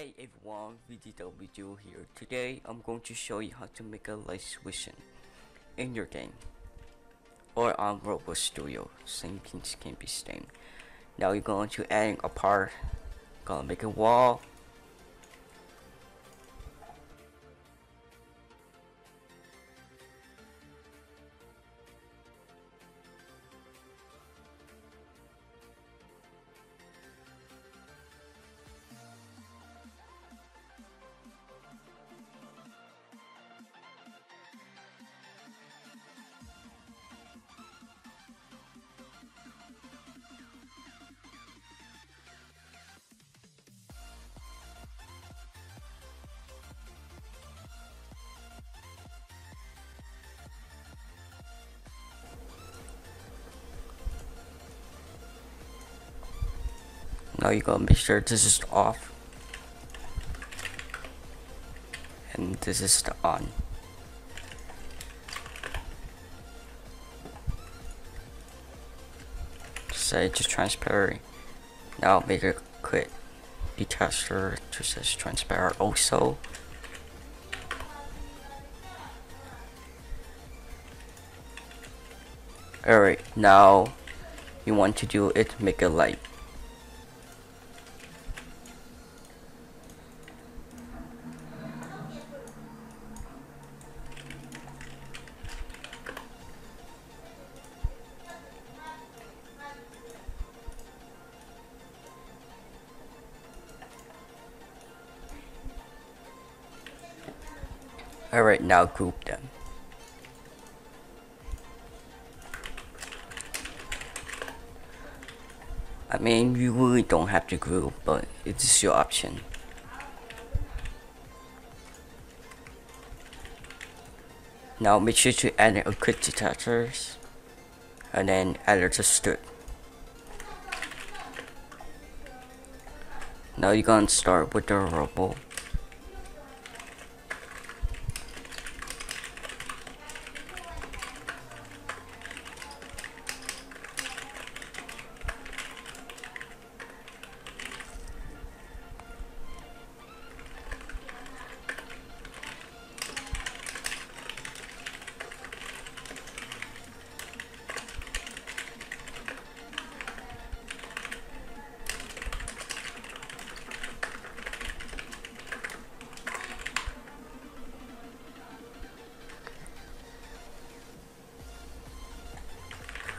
Hey everyone, VDW here. Today I'm going to show you how to make a light switching in your game or on Roblox Studio. Same things can be same. Now you're going to add a part, gonna make a wall. Now you gotta make sure this is off. And this is the on. It to transparent. Now make it click detector to says transparent also. Alright, now you want to do it make it light. Alright, now group them. I mean, you really don't have to group, but it's your option. Now make sure to add a click detectors and then add to strip. Now you're gonna start with the robot.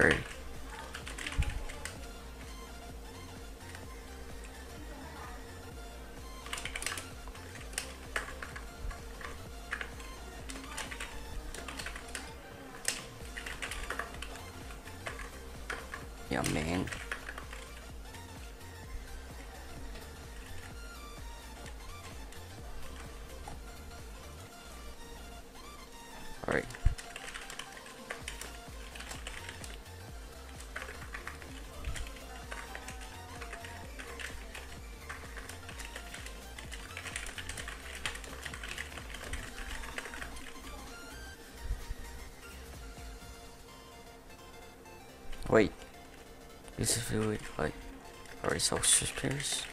Great. Yeah, man. Wait. This is really like are social spears?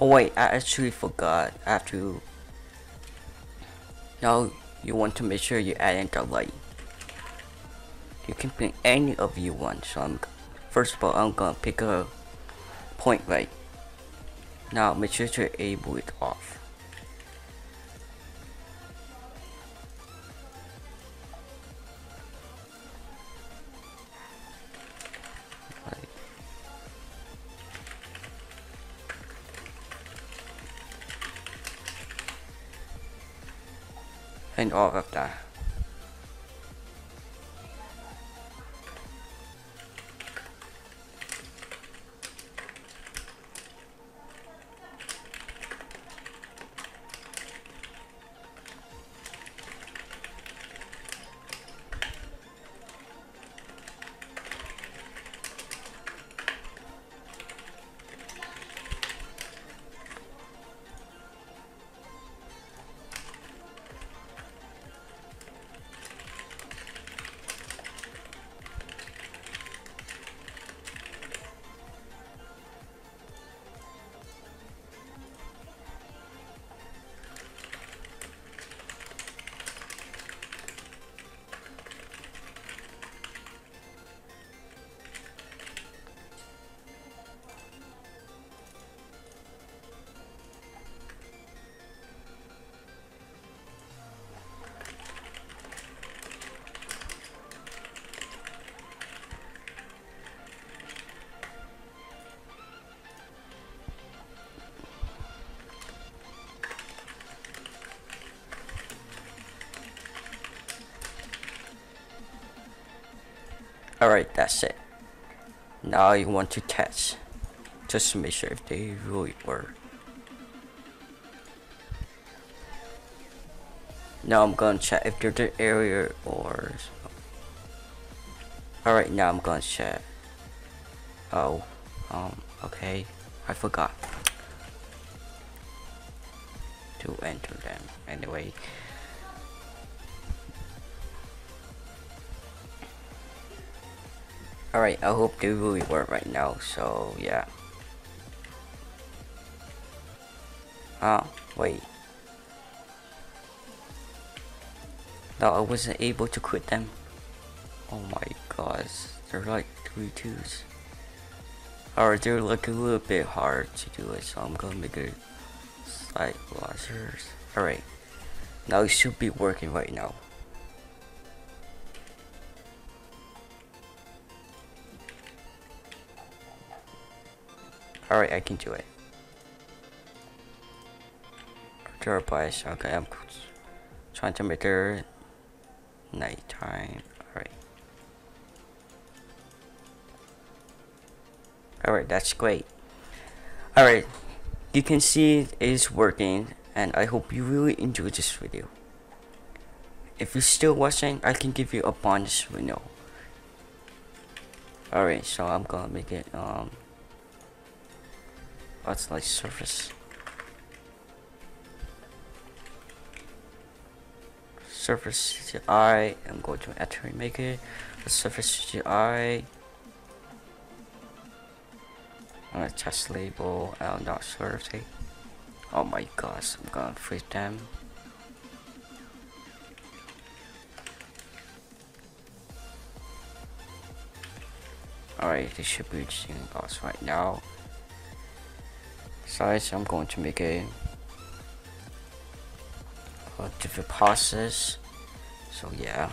Oh wait, I actually forgot. I have to. Now you want to make sure you add in the light. You can pick any of you want. So I'm first of all I'm gonna pick a point light. Now make sure to enable it off. And all of that. Alright, that's it. Now you want to test. Just to make sure if they really work. Now I'm gonna check if they're the area or... Alright, now I'm gonna check. Oh, um, okay. I forgot to enter them. Anyway, Alright, I hope they really work right now, so yeah. Oh, wait. No, I wasn't able to quit them. Oh my gosh, they're like three twos. Alright, they're like a little bit hard to do it, so I'm gonna make it slight lasers. Alright, now it should be working right now. Alright, I can do it. Terabytes, okay, I'm trying to make nighttime. Alright. Alright, that's great. Alright, you can see it is working and I hope you really enjoyed this video. If you're still watching, I can give you a bonus video. Alright, so I'm gonna make it um What's like surface? Surface GUI. I'm going to actually make it a surface GUI. On a text label. I'm not they. Oh my gosh, I'm gonna freeze them. Alright, they should be seeing us right now size I'm going to make a, a different process. So yeah.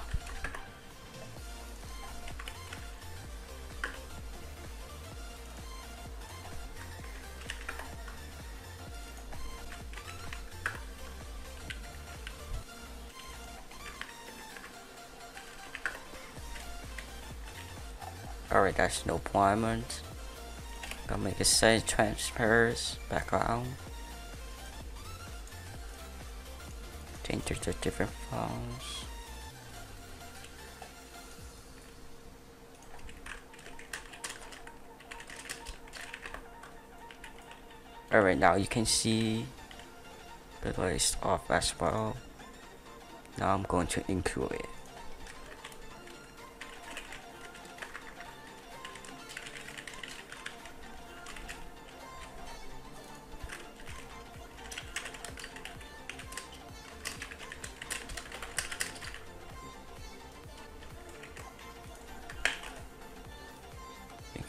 Alright, that's no requirement. I'm gonna make it say transfers background. Change it to different fonts. Alright, now you can see the list off as well. Now I'm going to include it.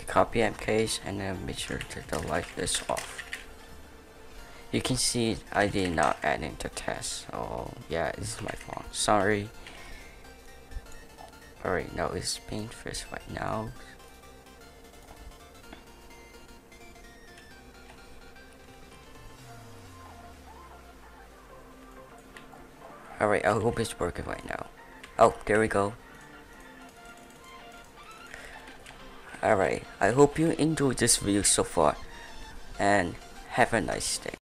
Copy MKs and then make sure to the light is off. you can see I did not add in the test oh yeah it's my fault. Sorry. Alright now it's paint first right now. Alright I hope it's working right now. Oh there we go alright I hope you enjoyed this video so far and have a nice day